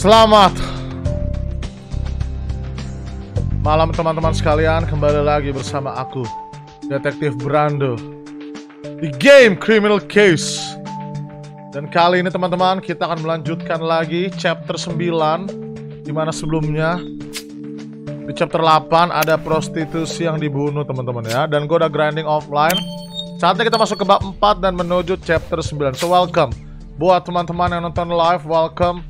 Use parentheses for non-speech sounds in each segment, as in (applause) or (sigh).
Selamat malam teman-teman sekalian. Kembali lagi bersama aku Detektif Brando di game Criminal Case. Dan kali ini teman-teman kita akan melanjutkan lagi chapter 9 Di mana sebelumnya di chapter 8 ada prostitusi yang dibunuh teman-teman ya. Dan gue udah grinding offline. Saatnya kita masuk ke bab 4 dan menuju chapter 9 So welcome. Buat teman-teman yang nonton live welcome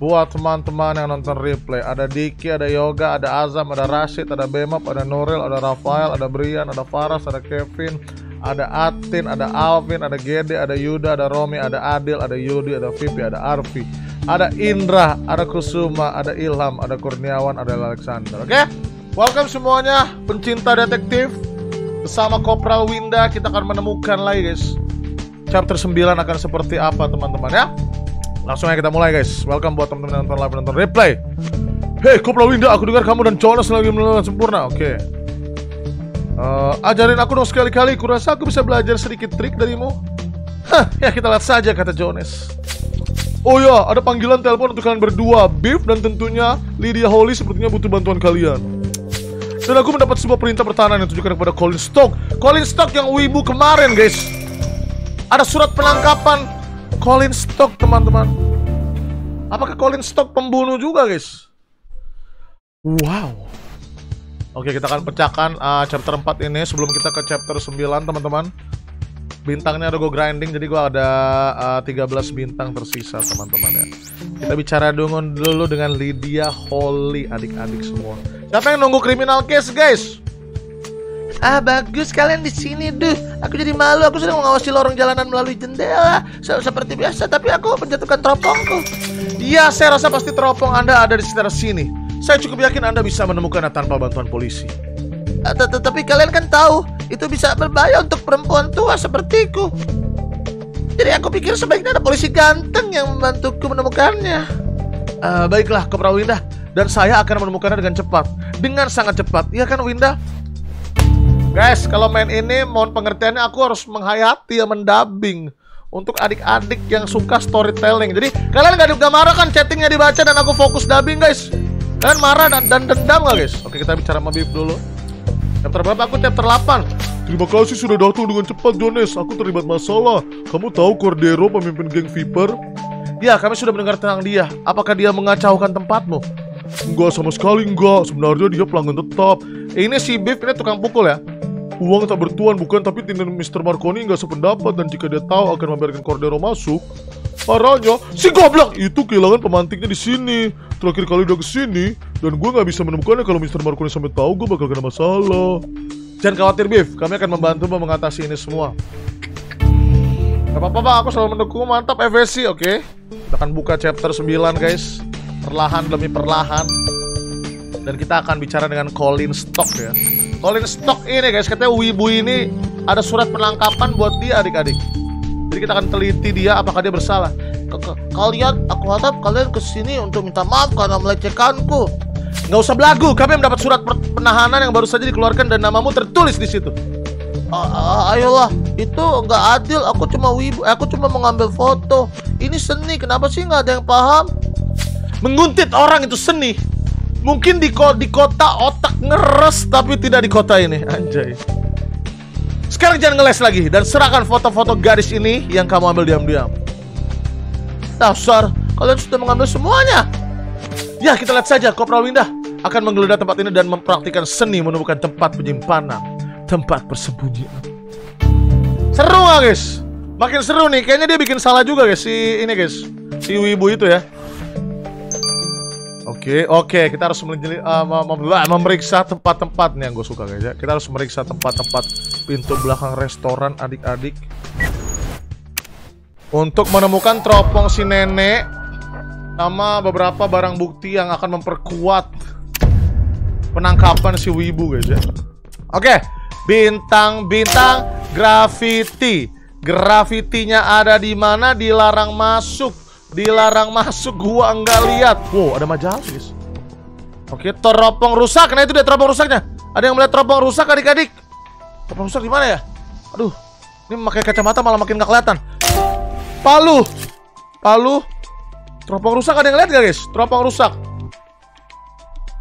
Buat teman-teman yang nonton replay Ada Diki, ada Yoga, ada Azam, ada Rashid, ada Bemap, ada Nuril, ada Rafael, ada Brian, ada Faras, ada Kevin Ada Atin, ada Alvin, ada Gede, ada Yuda, ada Romi, ada Adil, ada Yudi, ada Vivi, ada Arfi Ada Indra, ada Kusuma, ada Ilham, ada Kurniawan, ada Alexander Oke? Welcome semuanya pencinta detektif Bersama Kopral Winda kita akan menemukan lagi guys Chapter 9 akan seperti apa teman-teman ya Langsung aja kita mulai guys. Welcome buat teman-teman yang nonton live nonton replay. Hei Kopral Winda aku dengar kamu dan Jonas lagi melakukan sempurna. Oke. Eh, Ajarin aku dong sekali-kali. Kurasa aku bisa belajar sedikit trik darimu. Hah ya kita lihat saja kata Jonas. Oh ya ada panggilan telepon untuk kalian berdua. Beef dan tentunya Lydia Holly sepertinya butuh bantuan kalian. Dan aku mendapat sebuah perintah pertahanan yang ditujukan kepada Colin Stock. Colin Stock yang wibu kemarin guys. Ada surat penangkapan Colin Stock teman-teman. Apakah Colin Stock pembunuh juga guys? Wow. Oke kita akan pecahkan uh, chapter 4 ini sebelum kita ke chapter 9 teman-teman. Bintangnya ada gue grinding jadi gue ada uh, 13 bintang tersisa teman-teman ya. Kita bicara dulu, dulu dengan Lydia Holly adik-adik semua. Siapa yang nunggu criminal case guys? Ah bagus kalian di sini duh. Aku jadi malu. Aku sedang mengawasi lorong jalanan melalui jendela Se- seperti biasa. Tapi aku menjatuhkan teropongku. Iya saya rasa pasti teropong anda ada di sekitar sini Saya cukup yakin anda bisa menemukannya tanpa bantuan polisi Ah, tet- tet- Tapi kalian kan tahu itu bisa berbahaya untuk perempuan tua sepertiku. Jadi aku pikir sebaiknya ada polisi ganteng yang membantuku menemukannya. Eh, Baiklah Kopral Winda Dan saya akan menemukannya dengan cepat Dengan sangat cepat Iya kan Winda? Guys, kalau main ini mohon pengertiannya aku harus menghayati ya mendubbing untuk adik-adik yang suka storytelling. Jadi kalian gak, gak marah kan chattingnya dibaca dan aku fokus dubbing guys. Kalian marah dan, dan dendam gak guys? Oke kita bicara sama Beef dulu. Chapter berapa? Aku chapter 8 Terima kasih sudah datang dengan cepat Jones Aku terlibat masalah Kamu tahu Cordero pemimpin geng Viper? Ya kami sudah mendengar tentang dia Apakah dia mengacaukan tempatmu? Enggak sama sekali enggak Sebenarnya dia pelanggan tetap Ini si Beef ini tukang pukul ya Uang tak bertuan bukan tapi tindakan Mr. Marconi nggak sependapat dan jika dia tahu akan membiarkan Cordero masuk, parahnya si goblok itu kehilangan pemantiknya di sini. Terakhir kali dia ke sini dan gue nggak bisa menemukannya kalau Mr. Marconi sampai tahu gue bakal kena masalah. Jangan khawatir Beef, kami akan membantu mengatasi ini semua. Gak apa-apa Pak, aku selalu mendukung mantap FSC, oke? Kita akan buka chapter 9 guys Perlahan demi perlahan Dan kita akan bicara dengan Colin Stock ya Colin Stock ini guys, katanya Wibu ini ada surat penangkapan buat dia adik-adik. Jadi kita akan teliti dia apakah dia bersalah. K- k- Kalian, aku harap kalian ke sini untuk minta maaf karena melecehkanku. Nggak usah belagu, kami mendapat surat penahanan yang baru saja dikeluarkan dan namamu tertulis di situ. Ah, ayolah, itu nggak adil. Aku cuma wibu, aku cuma mengambil foto. Ini seni, kenapa sih nggak ada yang paham? Menguntit orang itu seni. Mungkin di, ko- di kota otak ngeres tapi tidak di kota ini, anjay. Sekarang jangan ngeles lagi dan serahkan foto-foto gadis ini yang kamu ambil diam-diam. Dasar, kalian sudah mengambil semuanya. Ya, kita lihat saja Kopral Winda akan menggeledah tempat ini dan mempraktikkan seni menemukan tempat penyimpanan, tempat persembunyian. Seru nggak guys? Makin seru nih, kayaknya dia bikin salah juga guys si ini guys, si Wibu itu ya. Oke, oke, kita harus uh, mem- mem- memeriksa tempat-tempat nih yang gue suka guys ya. Kita harus memeriksa tempat-tempat pintu belakang restoran adik-adik untuk menemukan teropong si nenek sama beberapa barang bukti yang akan memperkuat penangkapan si Wibu guys ya. Oke, bintang-bintang graffiti. Grafitinya ada di mana? Dilarang masuk. Dilarang masuk gua enggak lihat. Wow, ada majalah guys. Oke, teropong rusak. Nah itu dia teropong rusaknya. Ada yang melihat teropong rusak adik-adik? Teropong rusak di mana ya? Aduh, ini memakai kacamata malah makin nggak kelihatan. Palu, palu, Teropong rusak ada yang lihat gak guys? Teropong rusak.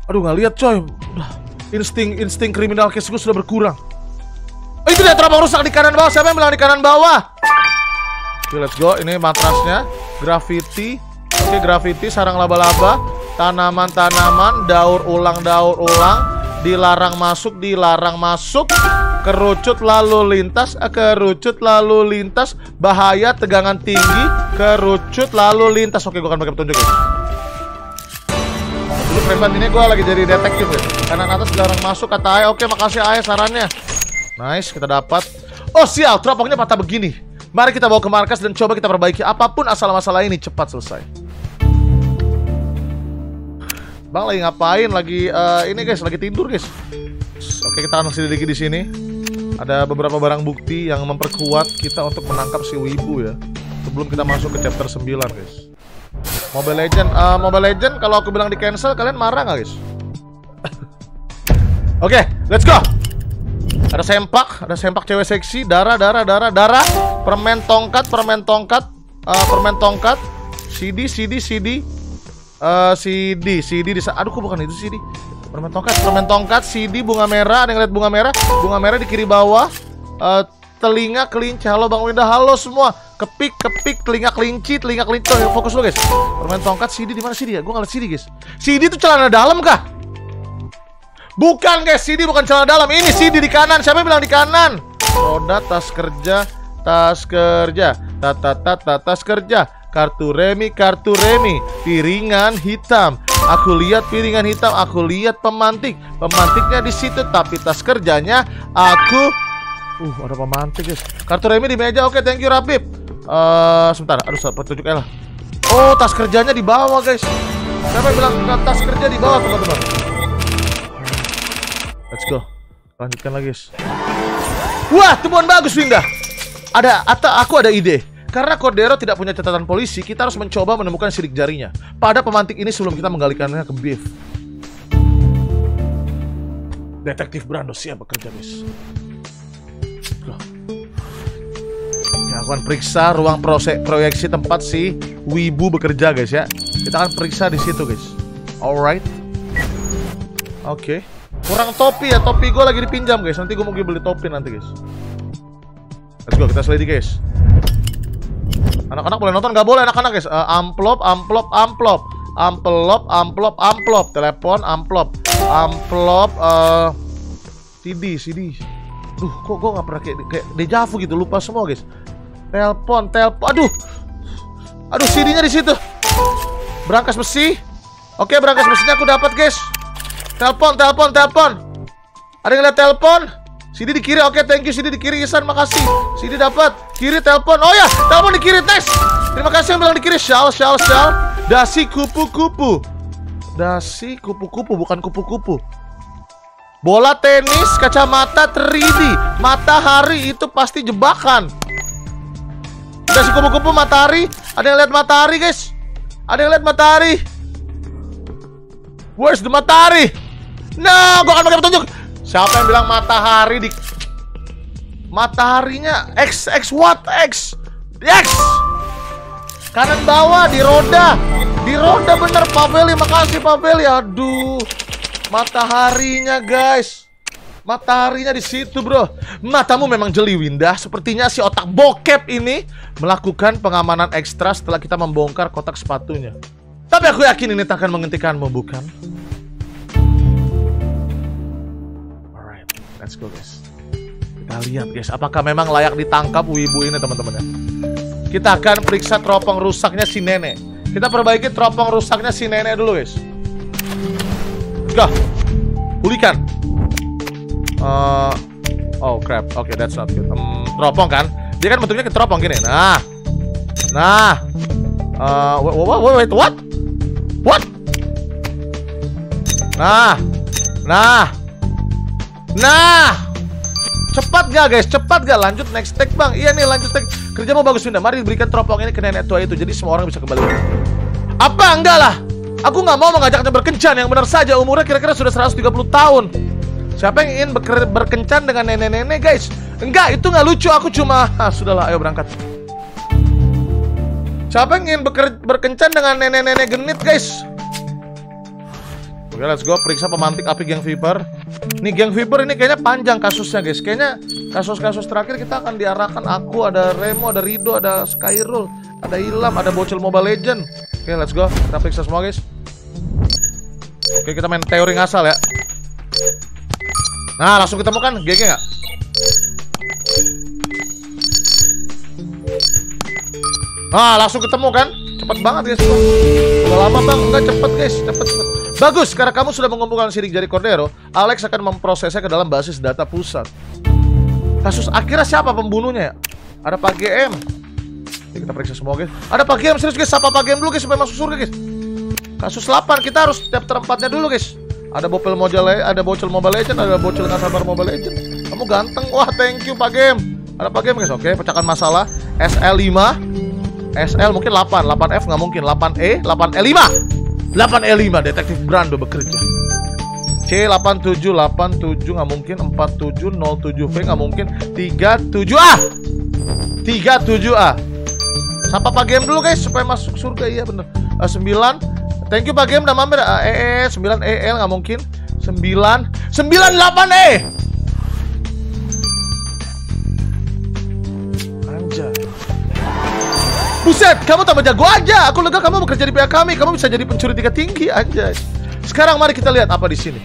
Aduh nggak lihat coy. Udah insting insting kriminal case gue sudah berkurang. Oh, itu dia teropong rusak di kanan bawah. Siapa yang bilang di kanan bawah? Oke, let's go. Ini matrasnya, graffiti. Oke, graffiti, sarang laba-laba, tanaman-tanaman, daur ulang, daur ulang, dilarang masuk, dilarang masuk, kerucut lalu lintas, eh, kerucut lalu lintas, bahaya tegangan tinggi, kerucut lalu lintas. Oke, gue akan pakai petunjuk. Guys. Dulu prebat ini gue lagi jadi detektif ya. Kanan atas dilarang masuk kata Ayah. Oke, makasih Ayah sarannya. Nice, kita dapat. Oh sial, teropongnya patah begini. Mari kita bawa ke markas dan coba kita perbaiki apa pun asal masalah ini cepat selesai. Bang lagi ngapain? Lagi uh, ini guys, lagi tidur guys. Oke, kita akan selidiki di sini. Ada beberapa barang bukti yang memperkuat kita untuk menangkap si Wibu ya. Sebelum kita masuk ke chapter 9 guys. Mobile Legend, uh, Mobile Legend kalau aku bilang di cancel kalian marah nggak guys? (laughs) Oke, okay, let's go. Ada sempak, ada sempak cewek seksi, darah, darah, darah, darah, permen tongkat, permen tongkat, uh, permen tongkat, CD, CD, CD, uh, CD, CD di aduh kok bukan itu CD, permen tongkat, permen tongkat, CD, bunga merah, ada yang lihat bunga merah, bunga merah di kiri bawah, uh, telinga kelinci, halo bang Winda, halo semua, kepik, kepik, telinga kelinci, telinga kelinci, fokus lo guys, permen tongkat, CD di mana? CD ya? Gue ngeliat CD guys, CD itu celana dalam kah? Bukan guys, CD bukan celana dalam. Ini CD di kanan. Siapa yang bilang di kanan? Roda tas kerja, tas kerja, tata tata tas kerja. Kartu remi, kartu remi. Piringan hitam. Aku lihat piringan hitam, aku lihat pemantik. Pemantiknya di situ, tapi tas kerjanya aku Uh, ada pemantik guys. Kartu remi di meja. Oke, thank you Rapip. Uh, sebentar, aduh petunjuk lah. Oh, tas kerjanya di bawah, guys. Siapa yang bilang tas kerja di bawah, teman-teman? Let's go. Lanjutkan lagi, guys. Wah, temuan bagus, Winda. Ada, atau aku ada ide. Karena Cordero tidak punya catatan polisi, kita harus mencoba menemukan sidik jarinya pada pemantik ini sebelum kita menggalikannya ke Beef. Detektif Brando siap bekerja, guys. Ya, aku akan periksa ruang proyeksi tempat si Wibu bekerja, guys ya. Kita akan periksa di situ, guys. Alright. Oke. Okay. Kurang topi ya, topi gue lagi dipinjam guys. Nanti gue mau beli topi nanti guys. Let's go, kita selidiki guys. Anak-anak boleh nonton? Gak boleh anak-anak guys. Uh, amplop, amplop, amplop, amplop, amplop, amplop, telepon, amplop, amplop, uh, CD, CD. Duh, kok gue gak pernah kayak, kayak dejavu gitu, lupa semua guys. Telepon, telepon, aduh, aduh CD-nya di situ. Berangkas besi. Oke, berangkas besinya aku dapat guys. Telepon, telepon, telepon. Ada yang lihat telepon? Sini di kiri. Oke, thank you. Sini di kiri, Isan. Makasih. Sini dapat. Kiri telepon. Oh ya, telepon di kiri. Thanks. Terima kasih yang bilang di kiri. Shal, shal, shal. Dasi kupu-kupu. Dasi kupu-kupu, bukan kupu-kupu. Bola tenis, kacamata 3D. Matahari itu pasti jebakan. Dasi kupu-kupu, matahari. Ada yang lihat matahari, guys? Ada yang lihat matahari? Where's the matahari? Nah, gua akan pakai petunjuk. Siapa yang bilang matahari di Mataharinya X X what? X. X. Kanan bawah di roda. Di roda bener Paveli. Makasih Paveli. Aduh mataharinya guys. Mataharinya di situ bro. Matamu memang jeli Winda. Sepertinya si otak bokep ini melakukan pengamanan ekstra setelah kita membongkar kotak sepatunya. Tapi aku yakin ini tak akan menghentikanmu bukan Let's go guys. Kita lihat guys, apakah memang layak ditangkap wibu ini teman-teman ya. Kita akan periksa teropong rusaknya si nenek. Kita perbaiki teropong rusaknya si nenek dulu guys. Go. Pulihkan. Uh, oh crap. Oke, okay, that's not good. Um, teropong kan? Dia kan bentuknya ke teropong gini. Nah. Nah. Uh, wait, wait, wait, what? What? Nah. Nah. Nah, cepat gak guys? Cepat gak? Lanjut next tag bang. Iya nih lanjut tag. Kerja mau bagus Winda. Mari berikan teropong ini ke nenek tua itu. Jadi semua orang bisa kembali. Apa? Enggak lah. Aku nggak mau mengajaknya berkencan. Yang benar saja umurnya kira-kira sudah 130 tahun. Siapa yang ingin berkencan dengan nenek-nenek guys? Enggak, itu nggak lucu. Aku cuma... Ah, sudahlah, ayo berangkat. Siapa yang ingin berkencan dengan nenek-nenek genit, guys? Oke, let's go. Periksa pemantik api geng Viper. Nih geng Viper ini kayaknya panjang kasusnya, guys. Kayaknya kasus-kasus terakhir kita akan diarahkan aku, ada Remo, ada Rido, ada Skyrul, ada Ilham, ada bocil Mobile Legend. Oke, let's go. Kita periksa semua, guys. Oke, kita main teori ngasal ya. Nah, langsung ketemu kan GG nggak? Nah, langsung ketemu kan? Cepet banget guys. Udah lama bang, enggak cepet guys, cepet cepet. Bagus, karena kamu sudah mengumpulkan sidik jari Cordero, Alex akan memprosesnya ke dalam basis data pusat. Kasus akhirnya siapa pembunuhnya ya? Ada Pak GM. Oke, kita periksa semua guys. Ada Pak GM serius guys, sapa Pak GM dulu guys supaya masuk surga guys. Kasus 8 kita harus chapter 4-nya dulu guys. Ada bocil mobile, ada bocil Mobile Legend, ada bocil nggak sabar Mobile Legend. Kamu ganteng, wah thank you Pak Game. Ada Pak Game guys, oke pecahkan masalah. SL5, SL mungkin 8, 8F nggak mungkin, 8E, 8E5, 8E5 detektif Brando bekerja. C8787 nggak mungkin, 4707V nggak mungkin, 37A, 37A. Sapa Pak Game dulu guys supaya masuk surga iya bener. Uh, 9 Thank you Pak Game udah mampir. Uh, EE 9 EL nggak mungkin. 9 98E. Buset, kamu tambah jago aja. Aku lega kamu bekerja di pihak kami. Kamu bisa jadi pencuri tingkat tinggi anjay. Sekarang mari kita lihat apa di sini.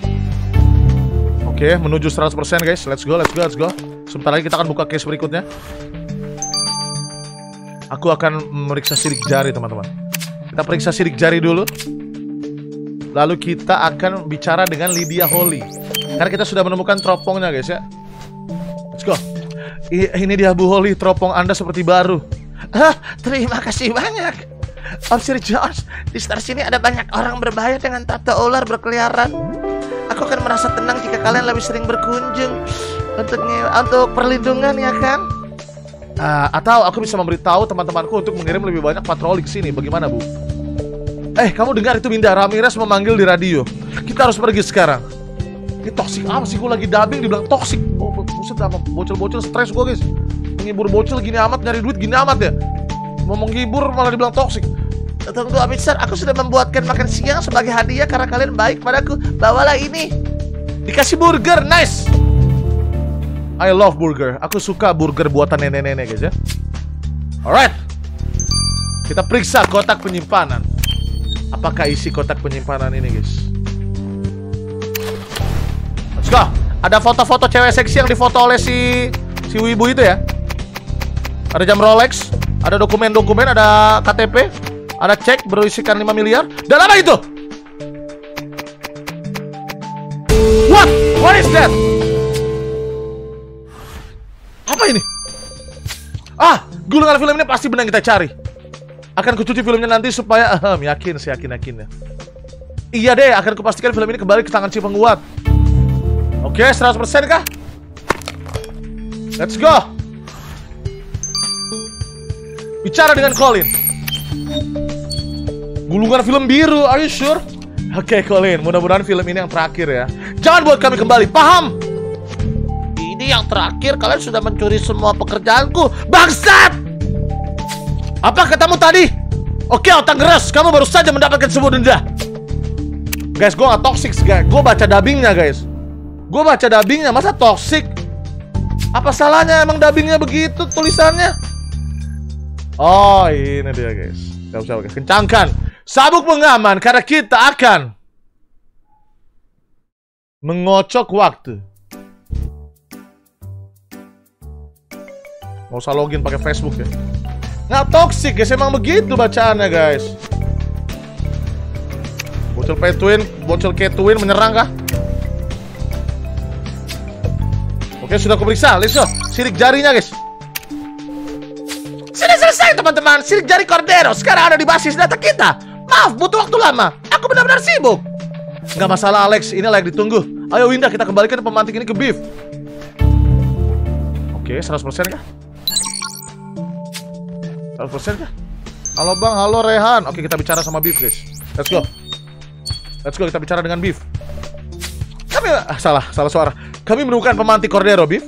Oke, menuju 100% guys. Let's go, let's go, let's go. Sebentar lagi kita akan buka case berikutnya. Aku akan memeriksa sidik jari, teman-teman. Kita periksa sidik jari dulu. Lalu kita akan bicara dengan Lydia Holly. Karena kita sudah menemukan teropongnya, guys ya. Let's go. I- ini dia Bu Holly, teropong Anda seperti baru. Ah, terima kasih banyak. Om Sir George, di star sini ada banyak orang berbahaya dengan tato ular berkeliaran. Aku akan merasa tenang jika kalian lebih sering berkunjung untuk untuk perlindungan ya kan? Ah, atau aku bisa memberitahu teman-temanku untuk mengirim lebih banyak patroli ke sini. Bagaimana, Bu? Eh, kamu dengar itu Minda Ramirez memanggil di radio. Kita harus pergi sekarang. Ini toksik apa sih? Gue lagi dubbing dibilang toksik. Oh, bu- buset sama bocil-bocil stres gue, guys. Menghibur bocil gini amat, nyari duit gini amat ya. Mau menghibur malah dibilang toksik. Tunggu Amitsar, aku sudah membuatkan makan siang sebagai hadiah karena kalian baik padaku. Bawalah ini. Dikasih burger, nice. I love burger. Aku suka burger buatan nenek-nenek, guys ya. Alright. Kita periksa kotak penyimpanan. Apakah isi kotak penyimpanan ini, guys? Let's go. Ada foto-foto cewek seksi yang difoto oleh si si wibu itu ya. Ada jam Rolex, ada dokumen-dokumen, ada KTP, ada cek berisikan 5 miliar. Dan apa itu? What? What is that? Apa ini? Ah, gulungan film ini pasti benar kita cari. Akan kucuci filmnya nanti supaya ahem, yakin sih yakin yakinnya. Iya deh, akan kupastikan film ini kembali ke tangan si penguat. Oke, 100% kah? Let's go. Bicara dengan Colin. Gulungan film biru, are you sure? Oke Colin, mudah-mudahan film ini yang terakhir ya. Jangan buat kami kembali, paham? Ini yang terakhir kalian sudah mencuri semua pekerjaanku. Bangsat! Apa katamu tadi? Oke, otak ngeres. Kamu baru saja mendapatkan sebuah denda. Guys, gue gak toxic, guys. Gue baca dubbingnya, guys. Gue baca dubbingnya, masa toxic? Apa salahnya emang dubbingnya begitu tulisannya? Oh, ini dia, guys. Gak usah, guys. Kencangkan. Sabuk pengaman, karena kita akan mengocok waktu. Gak usah login pakai Facebook ya. Nggak toxic guys, emang begitu bacaannya guys. Bocil P-Twin, bocil K-Twin menyerang kah? Oke, sudah aku periksa. Let's go. Sidik jarinya guys. Selesai teman-teman. Sidik jari Cordero sekarang ada di basis data kita. Maaf, butuh waktu lama. Aku benar-benar sibuk. Nggak masalah Alex, ini layak ditunggu. Ayo Winda, kita kembalikan pemantik ini ke Beef. Oke, 100% kah? 100% kah? Halo Bang, halo Rehan. Oke, kita bicara sama Beef, guys. Let's go. Let's go, kita bicara dengan Beef. Kami ah, salah, salah suara. Kami menemukan pemantik Cordero, Beef.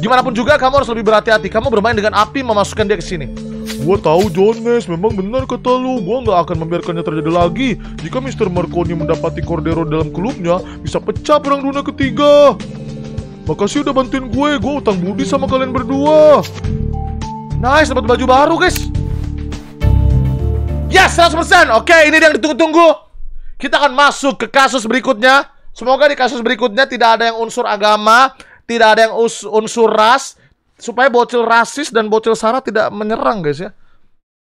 Gimana pun juga kamu harus lebih berhati-hati. Kamu bermain dengan api memasukkan dia ke sini. Gua tahu Jones, memang benar kata lu. Gua nggak akan membiarkannya terjadi lagi. Jika Mr. Marconi mendapati Cordero dalam klubnya, bisa pecah perang dunia ketiga. Makasih udah bantuin gue. Gue utang budi sama kalian berdua. Nice, dapat baju baru, guys. Yes, 100%. Oke, ini yang ditunggu-tunggu. Kita akan masuk ke kasus berikutnya. Semoga di kasus berikutnya tidak ada yang unsur agama, tidak ada yang unsur ras, supaya bocil rasis dan bocil sara tidak menyerang guys ya.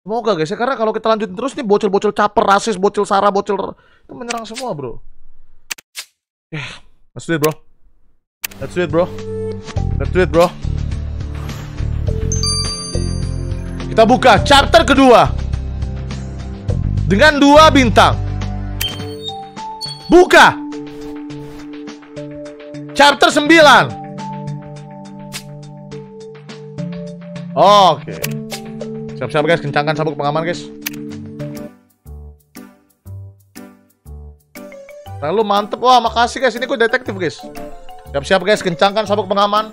Semoga guys ya karena kalau kita lanjutin terus nih bocil-bocil caper, rasis, bocil sara, bocil itu menyerang semua, Bro. Yeah, let's do it, bro. Do it, bro. Do it, bro. Kita buka chapter kedua. Dengan dua bintang. Buka. Chapter 9. Oke. Siap-siap guys, kencangkan sabuk pengaman guys. Lalu mantep. Wah, makasih guys. Ini gue detektif guys. Siap-siap guys, kencangkan sabuk pengaman.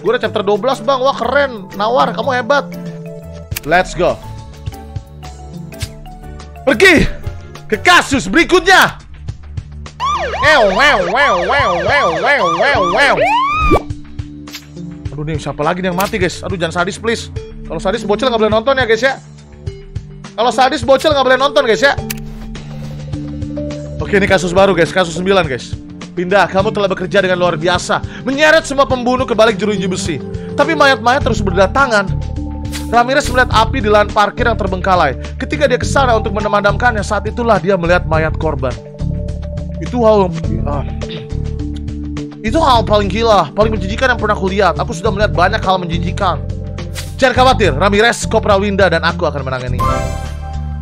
Gue udah chapter 12 bang. Wah keren. Nawar, kamu hebat. Let's go. Pergi ke kasus berikutnya. Wow, wow, wow, wow, wow, wow, wow, wow. Aduh nih siapa lagi nih yang mati guys? Aduh jangan sadis please. Kalau sadis bocil nggak boleh nonton ya guys ya? Kalau sadis bocil nggak boleh nonton guys ya? Oke ini kasus baru guys. Kasus 9 guys. Pindah kamu telah bekerja dengan luar biasa. Menyeret semua pembunuh ke balik jeruji besi. Tapi mayat-mayat terus berdatangan. Ramirez melihat api di lahan parkir yang terbengkalai. Ketika dia ke sana untuk memadamkannya Saat itulah dia melihat mayat korban. Itu hal ah, itu hal paling gila, paling menjijikan yang pernah aku lihat. Aku sudah melihat banyak hal menjijikan. Jangan khawatir, Ramirez, Kopra Winda, dan aku akan menangani.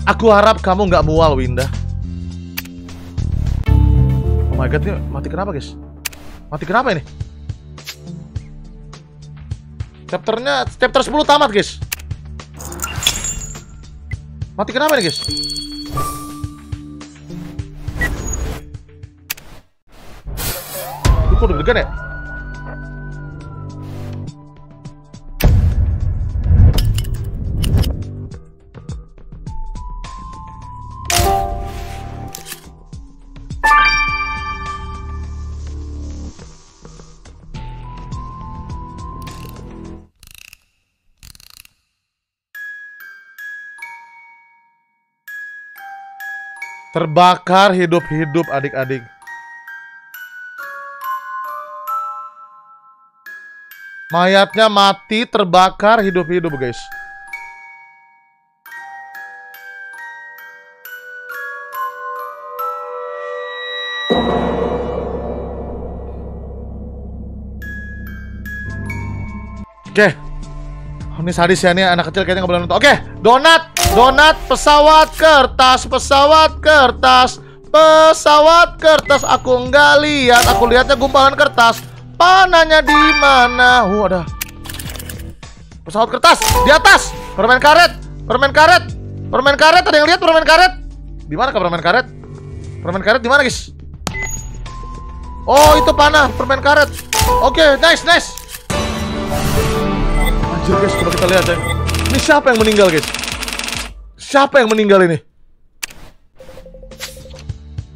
Aku harap kamu nggak mual, Winda. Oh my god, ini mati kenapa, guys? Mati kenapa ini? Chapternya, chapter 10 tamat, guys. Mati kenapa nih, guys? Kok deg-degan ya? Terbakar hidup-hidup adik-adik. Mayatnya mati, terbakar, hidup-hidup guys. Oke. Oh, ini sadis ya, nih anak kecil kayaknya nggak boleh nonton. Oke, donat, donat, pesawat kertas, pesawat kertas, pesawat kertas. Aku nggak lihat, aku lihatnya gumpalan kertas. Panahnya di mana? Uh, ada pesawat kertas di atas. Permen karet, permen karet, permen karet. Ada yang lihat permen karet? Di mana permen karet? Permen karet di mana, guys? Oh, itu panah, permen karet. Oke, okay, nice, nice. Anjir, guys, coba kita lihat ya. Ini siapa yang meninggal, guys? Siapa yang meninggal ini?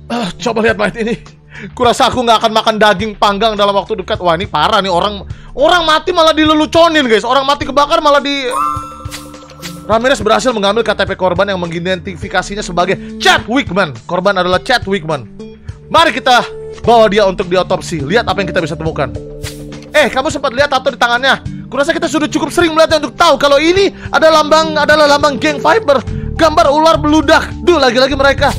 Uh, coba lihat mayat ini. Kurasa aku nggak akan makan daging panggang dalam waktu dekat. Wah ini parah nih orang orang mati malah dileluconin guys. Orang mati kebakar malah di Ramirez berhasil mengambil KTP korban yang mengidentifikasinya sebagai Chad Wickman. Korban adalah Chad Wickman. Mari kita bawa dia untuk diotopsi. Lihat apa yang kita bisa temukan. Eh, kamu sempat lihat tato di tangannya? Kurasa kita sudah cukup sering melihatnya untuk tahu kalau ini ada lambang adalah lambang geng Viper. Gambar ular beludak. Duh, lagi-lagi mereka.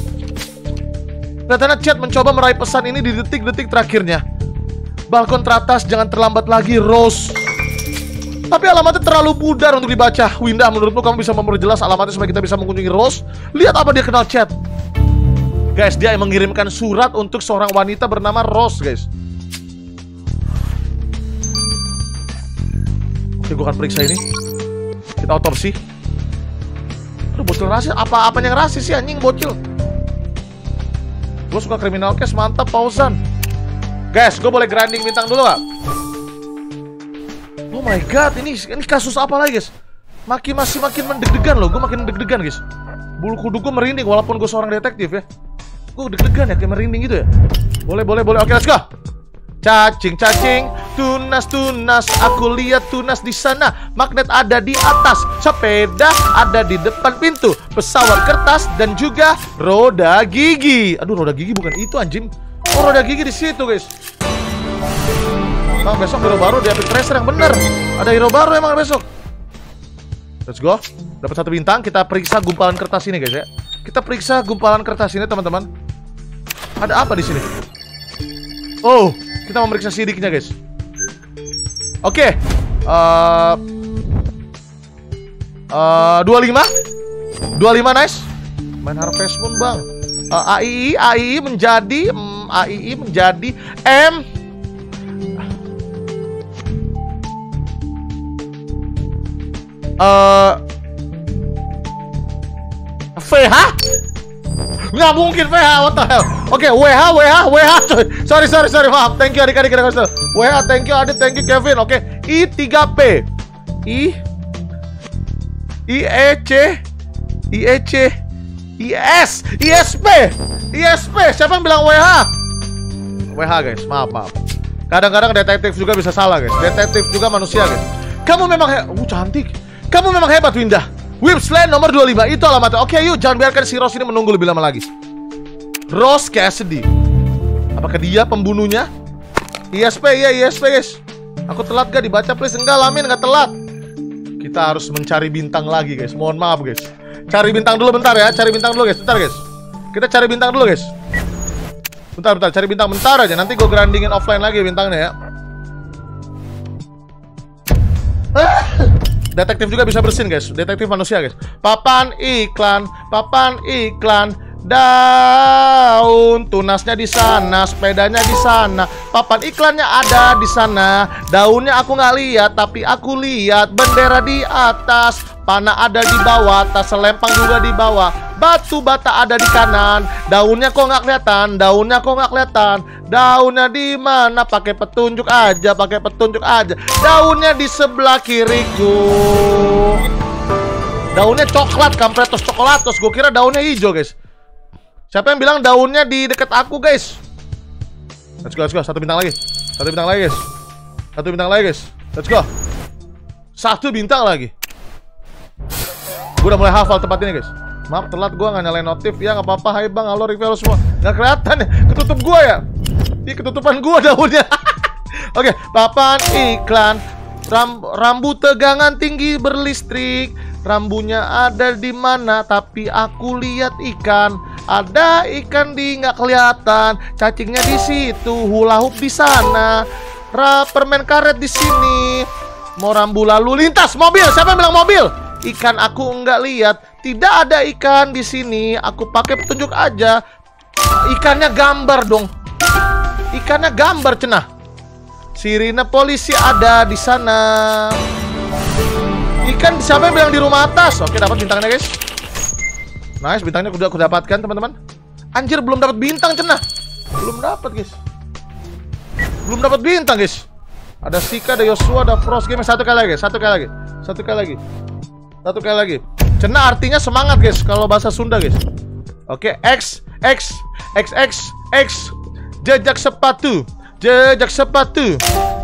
Katanya chat mencoba meraih pesan ini di detik-detik terakhirnya. Balkon teratas jangan terlambat lagi, Rose. Tapi alamatnya terlalu pudar untuk dibaca. Winda, menurutmu kamu bisa memperjelas alamatnya supaya kita bisa mengunjungi Rose? Lihat apa dia kenal chat. Guys, dia mengirimkan surat untuk seorang wanita bernama Rose, guys. Oke, gue akan periksa ini. Kita otopsi. Aduh, bocil rasis. Apa-apa yang rasis sih, anjing bocil. Gue suka kriminal case, mantap Pausan. Guys, gue boleh grinding bintang dulu gak? Oh my god, ini ini kasus apa lagi guys? Makin masih makin mendeg-degan loh, gue makin deg-degan guys. Bulu kudu gue merinding walaupun gue seorang detektif ya. Gue deg-degan ya kayak merinding gitu ya. Boleh boleh boleh, oke let's go. Cacing cacing, tunas tunas, aku lihat tunas di sana. Magnet ada di atas, sepeda ada di depan pintu, pesawat kertas dan juga roda gigi. Aduh roda gigi bukan itu anjing. Oh roda gigi di situ guys. Bang besok hero baru di Epic Tracer yang bener. Ada hero baru emang besok. Let's go. Dapat satu bintang. Kita periksa gumpalan kertas ini guys ya. Kita periksa gumpalan kertas ini teman-teman. Ada apa di sini? Oh, kita memeriksa sidiknya guys. Oke. Okay. Uh, uh, 25 25 nice Main Harvest Moon bang uh, AII AII menjadi um, AII menjadi M uh, VH? Nggak mungkin VH, what the hell? Oke, okay, WH, WH, WH. Sorry, sorry, sorry, maaf. Thank you adik-adik adik WH, thank you Adit, thank you Kevin. Oke, okay. I3P. I IEC IEC IS ISP ISP siapa yang bilang WH WH guys maaf maaf kadang-kadang detektif juga bisa salah guys detektif juga manusia guys kamu memang uh cantik kamu memang hebat, Winda. Whipsland nomor 25, itu alamatnya. Oke, yuk, jangan biarkan si Rose ini menunggu lebih lama lagi. Rose Cassidy. Apakah dia pembunuhnya? ISP, iya ISP, guys. Aku telat gak dibaca, please? Enggak, Lamin, enggak telat. Kita harus mencari bintang lagi, guys. Mohon maaf, guys. Cari bintang dulu bentar ya. Cari bintang dulu, guys. Bentar, guys. Kita cari bintang dulu, guys. Bentar, bentar. Cari bintang bentar aja. Nanti gue grindingin offline lagi bintangnya ya. Detektif juga bisa bersin guys. Detektif manusia guys. Papan iklan Papan iklan. Daun Tunasnya di sana Sepedanya di sana. Papan iklannya ada di sana. Daunnya aku nggak lihat Tapi aku lihat Bendera di atas. Panah ada di bawah, tas selempang juga di bawah. Batu bata ada di kanan. Daunnya kok nggak kelihatan? Daunnya kok nggak kelihatan? Daunnya di mana? Pakai petunjuk aja, pakai petunjuk aja. Daunnya di sebelah kiriku. Daunnya coklat, kampretos coklatos. Gue kira daunnya hijau, guys. Siapa yang bilang daunnya di dekat aku, guys? Let's go, let's go. Satu bintang lagi. Satu bintang lagi, guys. Satu bintang lagi, guys. Let's go. Satu bintang lagi. Gue udah mulai hafal tempat ini guys Maaf telat gue nggak nyalain notif. Ya nggak apa-apa. Hai bang. Halo review semua. Nggak kelihatan ya. Ketutup gue ya? Ini ketutupan gue daunnya. (laughs) Oke okay, papan iklan. Ram Rambut tegangan tinggi berlistrik. Rambunya ada di mana? Tapi aku lihat ikan. Ada ikan di nggak kelihatan. Cacingnya di situ Hula hoop di sana. Ra permen karet di sini. Mau rambu lalu lintas mobil. Siapa yang bilang mobil? Ikan aku enggak lihat. Tidak ada ikan di sini. Aku pakai petunjuk aja. Ikannya gambar dong. Ikannya gambar cenah. Sirine polisi ada di sana. Ikan siapa yang bilang di rumah atas? Oke, dapat bintangnya, guys. Nice, bintangnya udah aku dapatkan, teman-teman. Anjir, belum dapat bintang cenah. Belum dapat, guys. Belum dapat bintang, guys. Ada Sika, ada Yosua, ada Frost Game satu kali lagi, satu kali lagi, satu kali lagi. Satu kali lagi. Cena artinya semangat, guys, kalau bahasa Sunda, guys. Oke, X X X X X jejak sepatu. Jejak sepatu.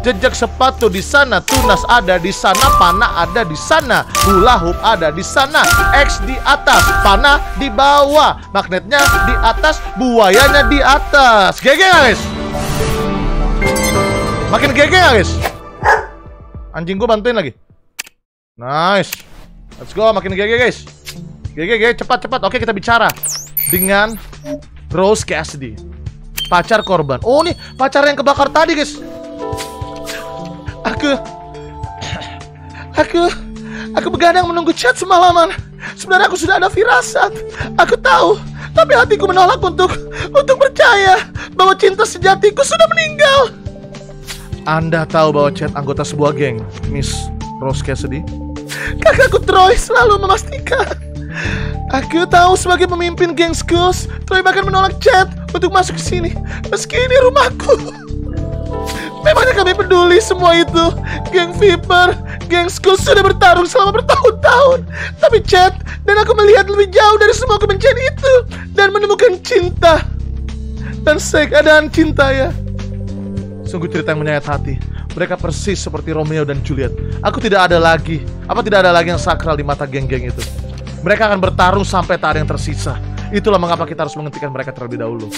Jejak sepatu di sana, tunas ada di sana, panah ada di sana, hula hoop ada di sana, X di atas, panah di bawah, magnetnya di atas, buayanya di atas. GG guys? Makin GG guys? Anjing gue bantuin lagi. Nice. Let's go, makin GG guys. GG, GG, cepat, cepat. Oke, kita bicara dengan Rose Cassidy. Pacar korban. Oh, nih pacar yang kebakar tadi, guys. Aku Aku Aku begadang menunggu chat semalaman. Sebenarnya aku sudah ada firasat. Aku tahu, tapi hatiku menolak untuk untuk percaya bahwa cinta sejatiku sudah meninggal. Anda tahu bahwa chat anggota sebuah geng, Miss Rose Cassidy? Kakakku Troy selalu memastikan Aku tahu sebagai pemimpin geng Skulls Troy bahkan menolak chat untuk masuk ke sini Meski ini rumahku Memangnya kami peduli semua itu? Geng Viper, geng Skull sudah bertarung selama bertahun-tahun. Tapi chat, dan aku melihat lebih jauh dari semua kebencian itu. Dan menemukan cinta. Dan seks dan cinta ya. Sungguh cerita yang menyayat hati. Mereka persis seperti Romeo dan Juliet. Aku tidak ada lagi, apa tidak ada lagi yang sakral di mata geng-geng itu. Mereka akan bertarung sampai tak ada yang tersisa. Itulah mengapa kita harus menghentikan mereka terlebih dahulu.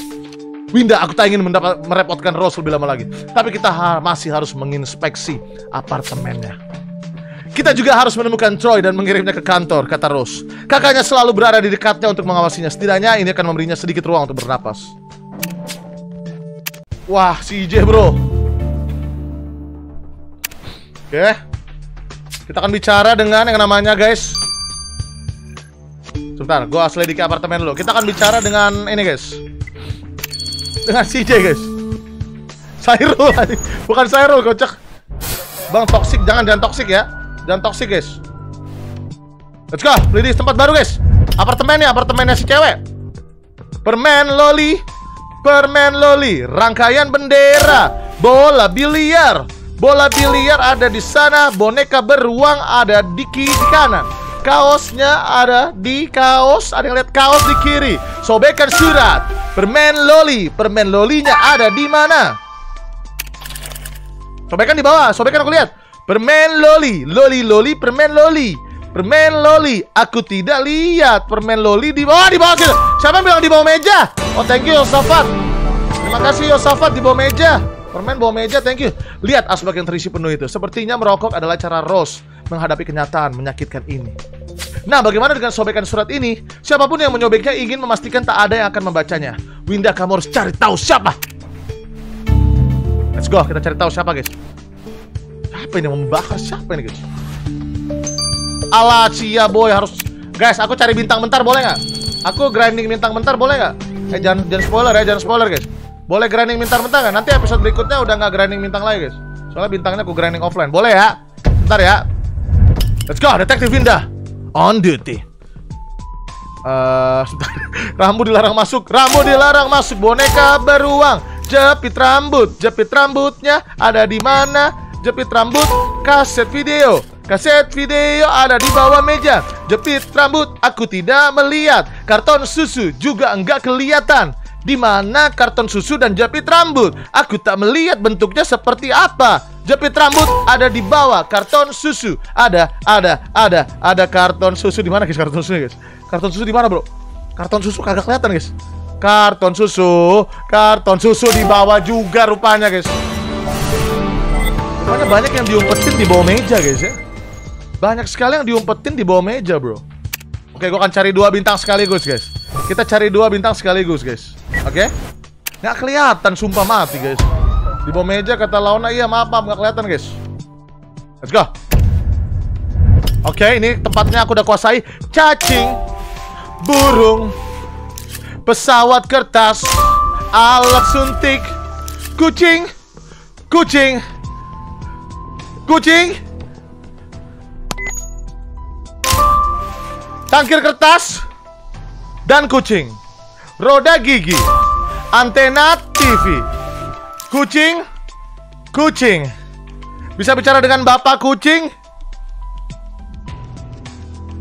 Winda, aku tak ingin mendapat, merepotkan Rose lebih lama lagi. Tapi kita ha masih harus menginspeksi apartemennya. Kita juga harus menemukan Troy dan mengirimnya ke kantor, kata Rose. Kakaknya selalu berada di dekatnya untuk mengawasinya. Setidaknya ini akan memberinya sedikit ruang untuk bernapas. Wah, si IJ bro. Oke. Kita akan bicara dengan yang namanya guys. Sebentar, gue asli di apartemen dulu. Kita akan bicara dengan ini guys. Dengan CJ guys. Sairul bukan Sairul kocak Bang toxic. Jangan jangan toxic ya. Jangan toxic guys. Let's go. Di tempat baru guys. Apartemennya apartemennya si cewek. Permen loli. Permen loli. Rangkaian bendera. Bola biliar bola biliar ada di sana boneka beruang ada di kiri kanan Kaosnya ada di kaos. Ada yang lihat kaos di kiri. Sobekan surat. Permen loli. Permen lolinya ada di mana? Sobekan di bawah. Sobekan aku lihat. Permen loli. Loli loli permen loli. Permen loli. Aku tidak lihat permen loli di bawah. Di bawah gitu. Siapa yang bilang di bawah meja? Oh, thank you Yosafat. Terima kasih Yosafat di bawah meja. Permen bawah meja, thank you. Lihat asbak yang terisi penuh itu. Sepertinya merokok adalah cara Rose menghadapi kenyataan menyakitkan ini. Nah, bagaimana dengan sobekan surat ini? Siapa pun yang menyobeknya ingin memastikan tak ada yang akan membacanya. Winda, kamu harus cari tahu siapa. Let's go, kita cari tahu siapa, guys. Siapa ini membakar? Siapa ini, guys? Ala cia boy harus Guys, aku cari bintang bentar boleh nggak? Aku grinding bintang bentar boleh nggak? Eh jangan jangan spoiler ya, jangan spoiler guys. Boleh grinding bintang bentar nggak? Nanti episode berikutnya udah nggak grinding bintang lagi guys. Soalnya bintangnya aku grinding offline. Boleh ya? Bentar ya. Let's go, Detektif Winda. On duty. Uh, (laughs) rambut dilarang masuk, rambut dilarang masuk, boneka beruang, jepit rambut, jepit rambutnya ada di mana? Jepit rambut, kaset video, kaset video ada di bawah meja. Jepit rambut, aku tidak melihat. Karton susu juga enggak kelihatan. Di mana karton susu dan jepit rambut? Aku tak melihat bentuknya seperti apa. Jepit rambut ada di bawah. Karton susu ada, ada, ada, ada karton susu di mana guys? Karton susu guys. Karton susu di mana bro? Karton susu kagak kelihatan guys. Karton susu, karton susu di bawah juga rupanya guys. Rupanya banyak yang diumpetin di bawah meja guys ya. Banyak sekali yang diumpetin di bawah meja bro. Oke, gue akan cari dua bintang sekaligus guys. Kita cari dua bintang sekaligus guys. Oke? Okay? Nggak kelihatan, sumpah mati guys. Di bawah meja kata Launa, iya maaf maaf nggak kelihatan guys. Let's go. Oke, okay, ini tempatnya aku udah kuasai. Cacing, burung, pesawat kertas, alat suntik, kucing, kucing, kucing, tangkir kertas, dan kucing roda gigi, antena TV, kucing, kucing. Bisa bicara dengan bapak kucing?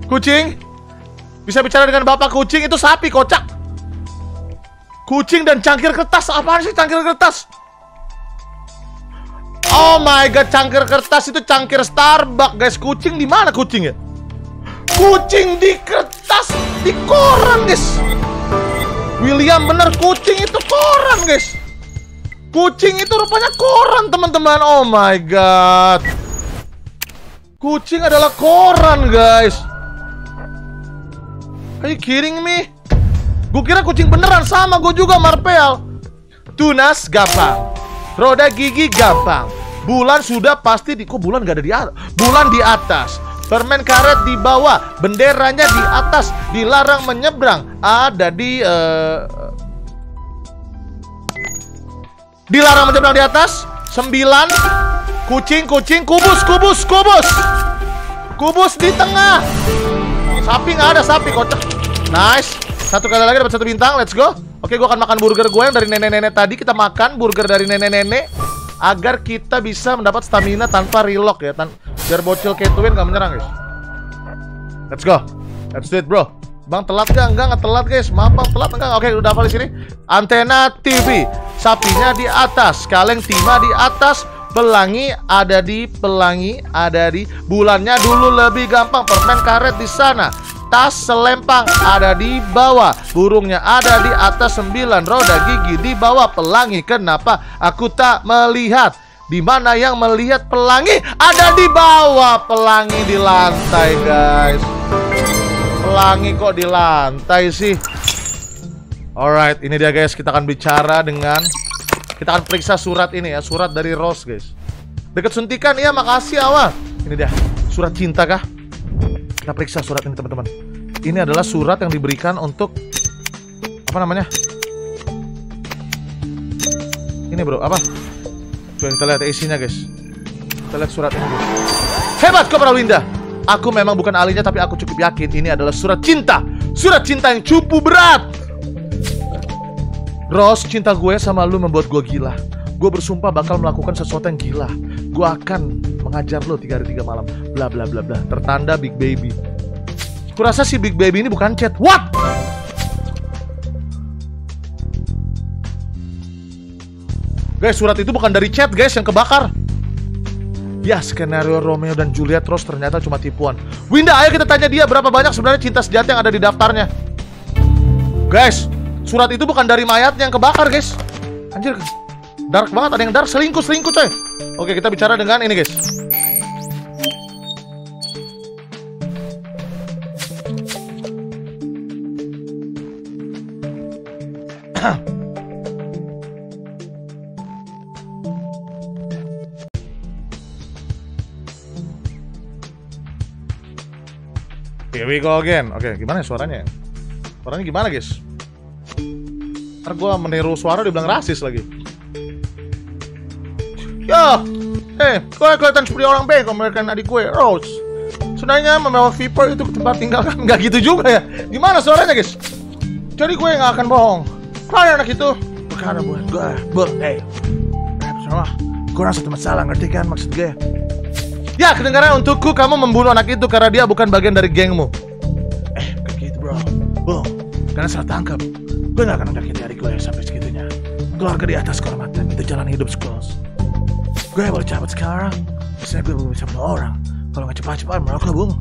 Kucing? Bisa bicara dengan bapak kucing itu sapi kocak. Kucing dan cangkir kertas. Apaan sih cangkir kertas? Oh my god, cangkir kertas itu cangkir Starbucks, guys. Kucing di mana kucing ya? Kucing di kertas di koran, guys. William bener kucing itu koran guys. Kucing itu rupanya koran teman-teman. Oh my god. Kucing adalah koran guys. Are you kidding me? Gue kira kucing beneran sama gue juga Marpel. Tunas gampang. Roda gigi gampang. Bulan sudah pasti di Kok bulan gak ada di atas? Bulan di atas Permen karet di bawah, benderanya di atas, dilarang menyeberang. Ada di uh, dilarang menyeberang di atas. Sembilan, kucing, kucing, kubus, kubus, kubus, kubus di tengah. Sapi nggak ada sapi kocak. Nice. Satu kali lagi dapat satu bintang. Let's go. Oke, gue akan makan burger gue yang dari nenek-nenek tadi. Kita makan burger dari nenek-nenek. agar kita bisa mendapat stamina tanpa relock ya, tan biar bocil Ketwin nggak menyerang guys. Let's go, let's do it bro. Bang telat gak? Enggak, nggak telat guys. Maaf bang, telat enggak? Oke, udah hafal di sini. Antena TV, sapinya di atas, kaleng timah di atas, pelangi ada di pelangi ada di bulannya dulu lebih gampang permen karet di sana tas selempang ada di bawah burungnya ada di atas sembilan roda gigi di bawah pelangi kenapa aku tak melihat di mana yang melihat pelangi ada di bawah pelangi di lantai guys. Pelangi kok di lantai sih? Alright ini dia guys. Kita akan bicara dengan kita akan periksa surat ini ya surat dari Rose guys. Deket suntikan. Iya makasih awal ini dia surat cinta kah? Kita periksa surat ini teman-teman. Ini adalah surat yang diberikan untuk apa namanya? Ini bro, apa? Coba kita lihat isinya guys. Kita lihat surat ini. Guys. Hebat kau Prawinda. Aku memang bukan ahlinya tapi aku cukup yakin ini adalah surat cinta. Surat cinta yang cukup berat. Rose, cinta gue sama lu membuat gue gila. Gue bersumpah bakal melakukan sesuatu yang gila. Gue akan mengajar lo tiga hari tiga malam bla bla bla bla tertanda big baby kurasa si big baby ini bukan chat what guys surat itu bukan dari chat guys yang kebakar Ya, skenario Romeo dan Juliet terus ternyata cuma tipuan. Winda, ayo kita tanya dia berapa banyak sebenarnya cinta sejati yang ada di daftarnya. Guys, surat itu bukan dari mayat yang kebakar, guys. Anjir, dark banget. Ada yang dark, selingkuh, selingkuh, coy. Oke, kita bicara dengan ini, guys. We go again. Oke, gimana ya suaranya? Suaranya gimana, guys? Ntar gue meniru suara dibilang rasis lagi. Yo, hei, gue kelihatan seperti orang bego memberikan adik gue, Rose. Sebenarnya membawa Viper itu tempat tinggal kan nggak gitu juga ya. Gimana suaranya guys? Jadi gue nggak akan bohong. Kalau anak itu perkara buat gue, buat, hey, salah. Gue rasa satu masalah, ngerti kan maksud gue? Ya, kedengaran untukku kamu membunuh anak itu karena dia bukan bagian dari gengmu. Eh, kayak gitu bro. Boom, karena salah tangkap. Gue gak akan menyakiti adik gue sampai segitunya. Keluarga di atas kehormatan itu jalan hidup schools. Gue boleh cabut sekarang. Biasanya gue belum bisa bunuh orang. Kalau nggak cepat-cepat merokok bung.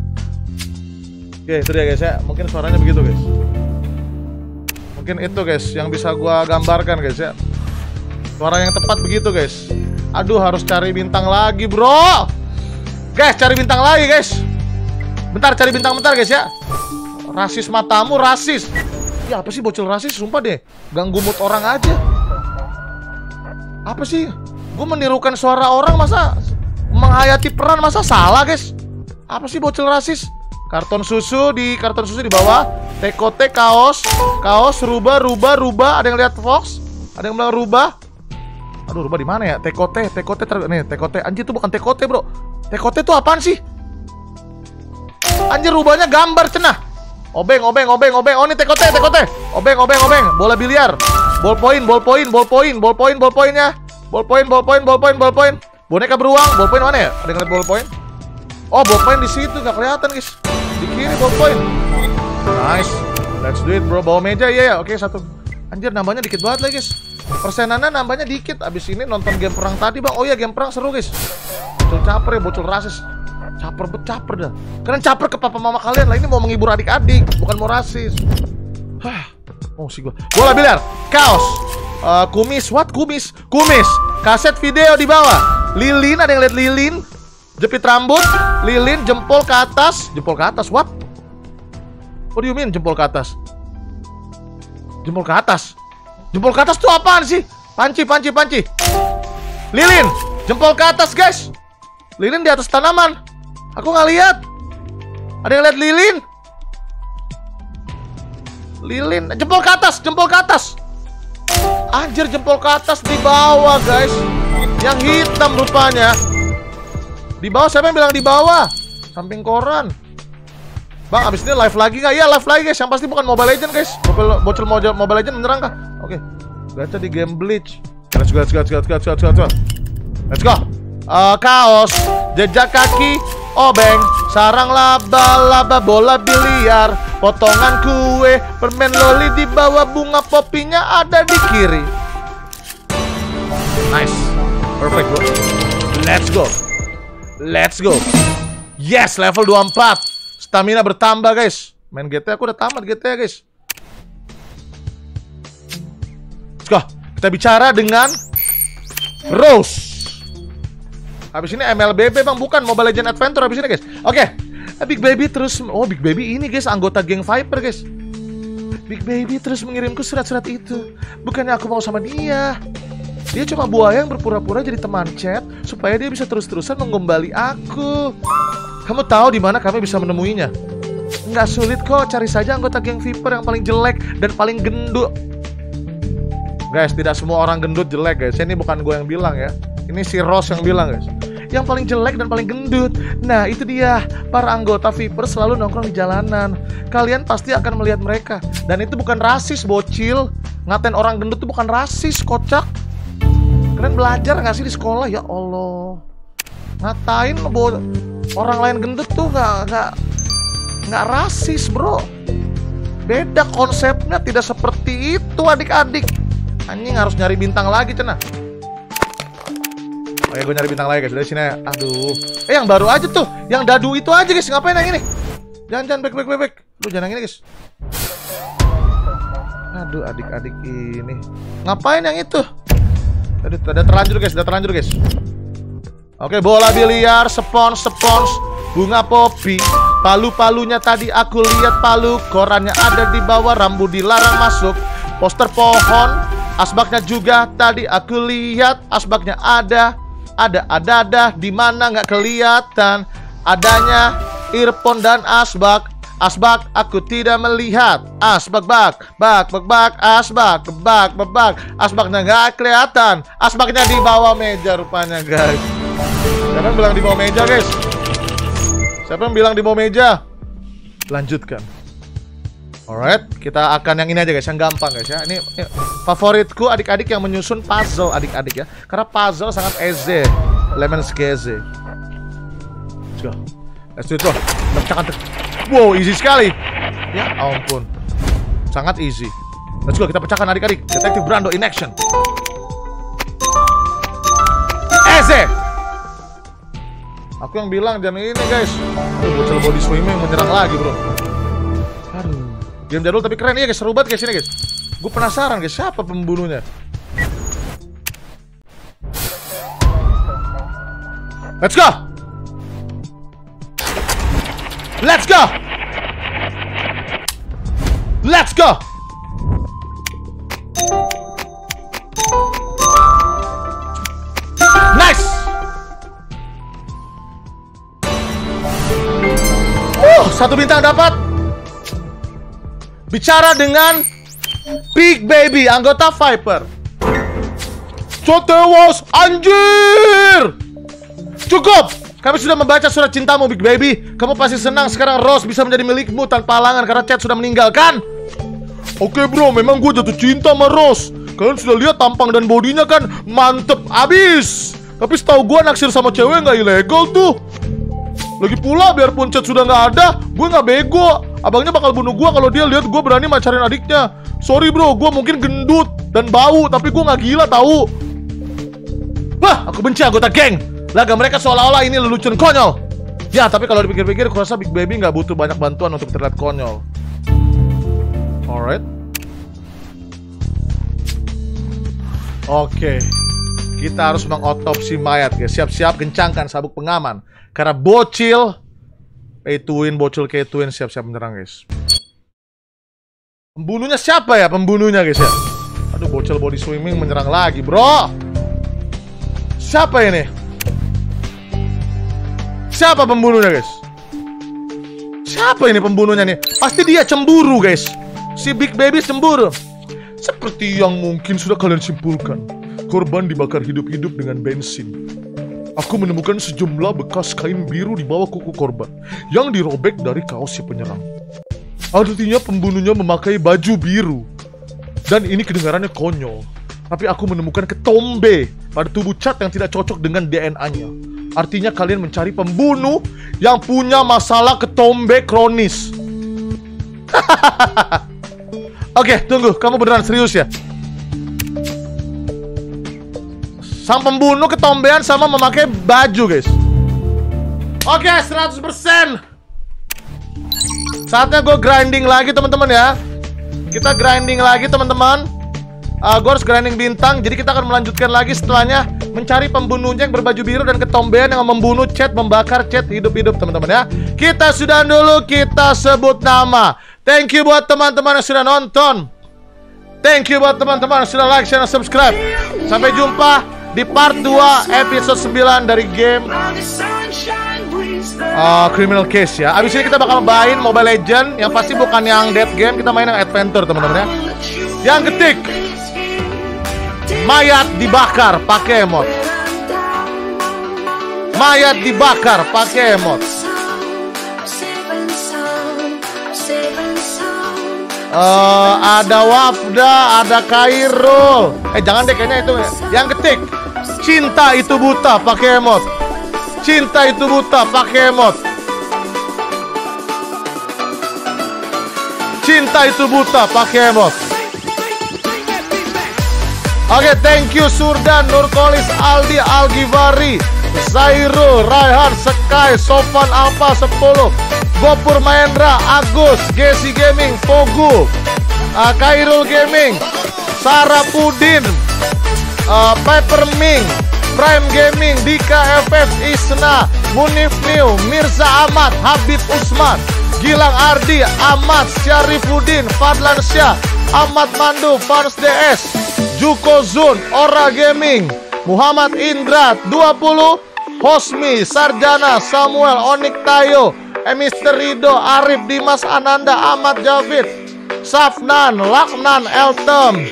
Oke itu dia guys ya. Mungkin suaranya begitu guys. Mungkin itu guys yang bisa gue gambarkan guys ya. Suara yang tepat begitu guys. Aduh harus cari bintang lagi bro. Guys cari bintang lagi guys. Bentar cari bintang bentar guys ya. Rasis matamu rasis. Ya apa sih bocil rasis sumpah deh. Ganggu mood orang aja. Apa sih? Gue menirukan suara orang masa menghayati peran masa salah guys? Apa sih bocil rasis? Karton susu di karton susu di bawah. Tekote kaos, kaos rubah rubah rubah. Ada yang lihat Fox? Ada yang bilang rubah? Aduh rubah di mana ya? Tekote, tekote ter nih tekote. Anjir itu bukan tekote bro. Tekote itu apaan sih? Anjir rubahnya gambar cenah. Obeng, obeng, obeng, obeng. Oh ini tekote, tekote. Obeng, obeng, obeng. Bola biliar. Ballpoint, ballpoint, ballpoint, ballpoint, ballpointnya. Ballpoint, ballpoint, ballpoint, ballpoint. Boneka beruang, ballpoint mana ya? Ada yang lihat ballpoint? Oh, ballpoint di situ nggak kelihatan, guys. Di kiri ballpoint. Nice. Let's do it, bro. Bawa meja, iya ya. Oke, satu. Anjir, nambahnya dikit banget lagi, guys. Persenannya nambahnya dikit. Abis ini nonton game perang tadi, bang. Oh iya, game perang seru, guys. Bocil caper ya, bocil rasis. Caper bet caper dah. Kalian caper ke papa mama kalian lah. Ini mau menghibur adik-adik, bukan mau rasis. Hah. Oh sih gua. Bola biliar, kaos, uh, kumis, what kumis? Kumis, kaset video di bawah. Lilin, ada yang lihat lilin? Jepit rambut, lilin, jempol ke atas, jempol ke atas, what? What do you mean jempol ke atas? Jempol ke atas? Jempol ke atas tuh apaan sih? Panci, panci, panci. Lilin, jempol ke atas guys. Lilin di atas tanaman. Aku nggak lihat. Ada yang lihat lilin? Lilin, jempol ke atas, jempol ke atas. Anjir jempol ke atas di bawah, guys. Yang hitam rupanya. Di bawah siapa yang bilang di bawah? Samping koran. Bang, abis ini live lagi nggak? Iya, live lagi guys. Yang pasti bukan Mobile Legend, guys. Bocil, bocil Mobile Legend menyerang kah? Oke. Gacha di game Bleach. Let's go, let's go, let's go, let's go, let's go, let's go. Let's go. Uh, kaos, jejak kaki, obeng, sarang laba-laba, bola biliar, potongan kue, permen loli di bawah bunga popinya ada di kiri. Nice. Perfect, bro. Let's go. Let's go. Yes, level 24. Stamina bertambah, guys. Main GTA aku udah tamat GTA, guys. Let's go. Kita bicara dengan Rose. Habis ini MLBB bang, bukan Mobile Legend Adventure habis ini guys. Oke, okay. Big Baby terus, oh Big Baby ini guys anggota geng Viper guys. Big Baby terus mengirimku surat-surat itu. Bukannya aku mau sama dia. Dia cuma buaya yang berpura-pura jadi teman chat supaya dia bisa terus-terusan menggembali aku. Kamu tahu di mana kami bisa menemuinya? Nggak sulit kok, cari saja anggota geng Viper yang paling jelek dan paling gendut. Guys, tidak semua orang gendut jelek guys. Ini bukan gue yang bilang ya. Ini si Ross yang bilang guys yang paling jelek dan paling gendut. Nah, itu dia. Para anggota Viper selalu nongkrong di jalanan. Kalian pasti akan melihat mereka. Dan itu bukan rasis, bocil. Ngatain orang gendut itu bukan rasis, kocak. Kalian belajar nggak sih di sekolah? Ya Allah. Ngatain bo orang lain gendut tuh nggak nggak nggak rasis, bro. Beda konsepnya tidak seperti itu adik-adik. Anjing harus nyari bintang lagi cenah. Oke, gue nyari bintang lagi guys. Dari sini. Aduh. Eh, yang baru aja tuh. Yang dadu itu aja guys. Ngapain yang ini? Jangan, jangan. Back, back, back, back. Lu jangan yang ini guys. Aduh, adik-adik ini. Ngapain yang itu? Aduh, udah terlanjur guys. Udah terlanjur guys. Oke, bola biliar, spons, spons, bunga popi, palu-palunya tadi aku lihat palu, korannya ada di bawah, rambut dilarang masuk, poster pohon, asbaknya juga tadi aku lihat, asbaknya ada, ada ada ada. Di mana nggak kelihatan adanya earphone dan asbak asbak aku tidak melihat asbak bak bak bak bak asbak bak bak bak asbaknya nggak kelihatan asbaknya di bawah meja rupanya guys siapa yang bilang di bawah meja guys siapa yang bilang di bawah meja lanjutkan Alright, kita akan yang ini aja guys, yang gampang guys ya. Ini, ini favoritku adik-adik yang menyusun puzzle adik-adik ya. Karena puzzle sangat easy, lemon skeze. Let's go. Let's do it bro. Pecahkan Wow, easy sekali. Ya ampun. Sangat easy. Let's go, kita pecahkan adik-adik. Detektif Brando in action. Easy. Aku yang bilang jam ini guys. Aduh, bocil body swimming menyerang lagi bro. Aduh. Game jadul tapi keren ya guys, seru banget guys ini guys. Gue penasaran guys, siapa pembunuhnya? Let's go! Go! Let's go! Nice! Uh, satu bintang dapat. Bicara dengan Big Baby, anggota Viper. So tewas, anjir! Cukup! Kami sudah membaca surat cintamu, Big Baby. Kamu pasti senang sekarang Rose bisa menjadi milikmu tanpa halangan karena Chad sudah meninggalkan. Oke bro, memang gue jatuh cinta sama Rose. Kalian sudah lihat tampang dan bodinya kan mantep abis. Tapi setahu gue naksir sama cewek nggak ilegal tuh. Lagi pula biarpun chat sudah nggak ada, gue nggak bego. Abangnya bakal bunuh gue kalau dia lihat gue berani macarin adiknya. Sorry bro, gue mungkin gendut dan bau, tapi gue nggak gila tahu. Wah, aku benci anggota geng. Laga mereka seolah-olah ini lelucon konyol. Ya, tapi kalau dipikir-pikir, aku rasa Big Baby nggak butuh banyak bantuan untuk terlihat konyol. Alright. Oke. Okay. Kita harus mengotopsi mayat, guys. Siap-siap kencangkan sabuk pengaman. Karena bocil Twin, bocil Twin siap-siap menyerang guys. Pembunuhnya siapa ya? Pembunuhnya guys ya. Aduh bocil body swimming menyerang lagi bro. Siapa ini? Siapa pembunuhnya guys? Siapa ini pembunuhnya nih? Pasti dia cemburu guys. Si Big Baby cemburu. Seperti yang mungkin sudah kalian simpulkan, korban dibakar hidup-hidup dengan bensin. Aku menemukan sejumlah bekas kain biru di bawah kuku korban yang dirobek dari kaos si penyerang. Artinya pembunuhnya memakai baju biru. Dan ini kedengarannya konyol. Tapi aku menemukan ketombe pada tubuh Chad yang tidak cocok dengan DNA-nya. Artinya kalian mencari pembunuh yang punya masalah ketombe kronis. (laughs) Oke, tunggu. Kamu beneran serius ya? Sang pembunuh ketombean sama memakai baju, guys. Oke, 100%. Saatnya gue grinding lagi, teman-teman ya. Kita grinding lagi, teman-teman. Uh, gue harus grinding bintang, jadi kita akan melanjutkan lagi setelahnya mencari pembunuhnya yang berbaju biru dan ketombean yang membunuh chat, membakar chat hidup-hidup, teman-teman ya. Kita sudah dulu kita sebut nama. Thank you buat teman-teman yang sudah nonton. Thank you buat teman-teman yang sudah like, share, dan subscribe. Sampai jumpa di part 2 episode 9 dari game uh, Criminal Case ya. Abis ini kita bakal main Mobile Legend yang pasti bukan yang dead game, kita main yang adventure teman-teman ya. Yang ketik mayat dibakar pakai emot. Mayat dibakar pakai emot. Uh, ada Wafda, ada Kairul. Eh jangan deh kayaknya itu yang ketik. Cinta itu buta pakai emot. Cinta itu buta pakai emot. Cinta itu buta pakai emot. Oke, okay, thank you Surdan, Nurkolis, Aldi, Algivari, Zairul, Raihan, Sky, Sofan Alfa 10, Gopur Mahendra, Agus, Gesi Gaming, Pogu, uh, Kairul Gaming, Sarah Pudin, uh, Pepperming, Prime Gaming, Dika FF, Isna, Munif New, Mirza Ahmad, Habib Usman, Gilang Ardi, Ahmad, Syarifuddin, Fadlan Syah, Ahmad Mandu, Fars DS, Juko Zun, Ora Gaming, Muhammad Indra 20, Hosmi, Sarjana, Samuel, Onik Tayo, Emister Rido, Arif, Dimas Ananda, Ahmad Javid, Safnan, Laknan, Eltem,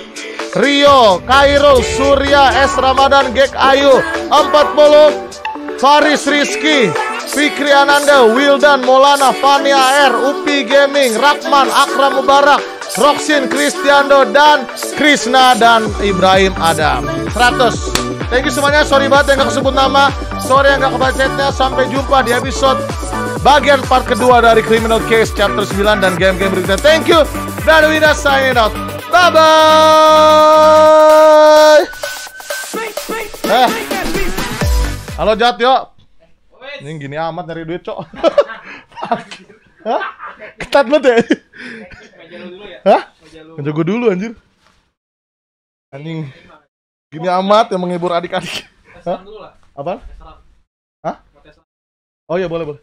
Rio, Kairul, Surya, S. Ramadan, Gek Ayu, 40, Faris Rizky, Fikri Ananda, Wildan, Molana, Fania R, Upi Gaming, Rakman, Akram Mubarak, Roxin, Kristiando, dan Krisna dan Ibrahim Adam. 100 Thank you semuanya, sorry banget yang gak kesebut nama. Sorry yang gak kebacetnya. Sampai jumpa di episode bagian part kedua dari Criminal Case chapter 9 dan game-game berikutnya. Thank you, dan Wina signing out. Bye-bye. Eh. Halo Jat, yuk Ini gini amat nyari duit, cok. (laughs) Hah? Ketat banget ya? Hah? Meja gue dulu anjir. Anjing. Gini amat yang menghibur adik-adik. Hah? Apa? Hah? Oh iya boleh boleh.